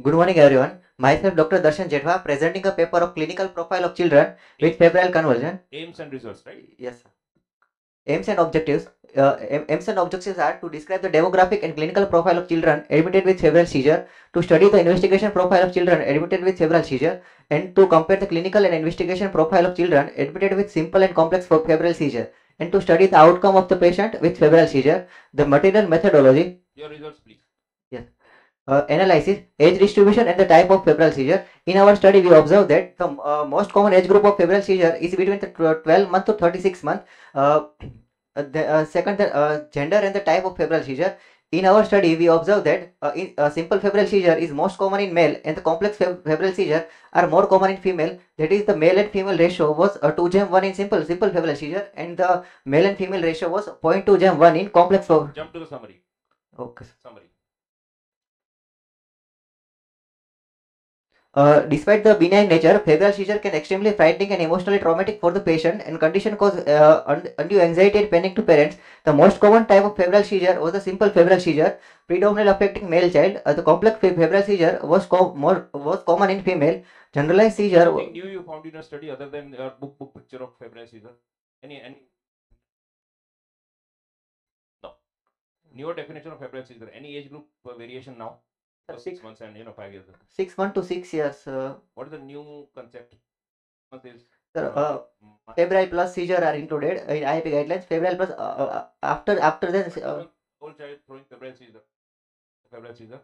Good morning, everyone. Myself, Dr. Darshan Jethwa, presenting a paper of clinical profile of children with febrile convulsion. aims and results, right? Yes, sir. Aims and objectives. Uh, aims and objectives are to describe the demographic and clinical profile of children admitted with febrile seizure, to study the investigation profile of children admitted with febrile seizure, and to compare the clinical and investigation profile of children admitted with simple and complex febrile seizure, and to study the outcome of the patient with febrile seizure, the material methodology, Your results, please. Uh, analysis, age distribution and the type of febrile seizure. In our study, we observed that the uh, most common age group of febrile seizure is between the 12 month to 36 month. Uh, uh, the uh, second, the uh, gender and the type of febrile seizure. In our study, we observed that uh, in, uh, simple febrile seizure is most common in male and the complex feb- febrile seizure are more common in female. That is, the male and female ratio was uh, 2 gem 1 in simple simple febrile seizure and the male and female ratio was 0.2 gem 1 in complex. Jump to the summary. okay. Summary. Uh, despite the benign nature, febrile seizure can extremely frightening and emotionally traumatic for the patient and condition cause uh, undue anxiety and panic to parents. The most common type of febrile seizure was the simple febrile seizure, predominantly affecting male child. Uh, the complex fe- febrile seizure was co- more was common in female. Generalized seizure. Anything new you found in a study other than your book book picture of febrile seizure? Any any? No. Newer definition of febrile seizure. Any age group variation now? Six Six, months and you know five years. six months to six years. Uh, What is the new concept? Is sir, uh, uh, febrile plus seizure are included in IAP guidelines. Febrile plus uh, uh, after after this. Uh, whole child throwing febrile seizure. Febrile seizure.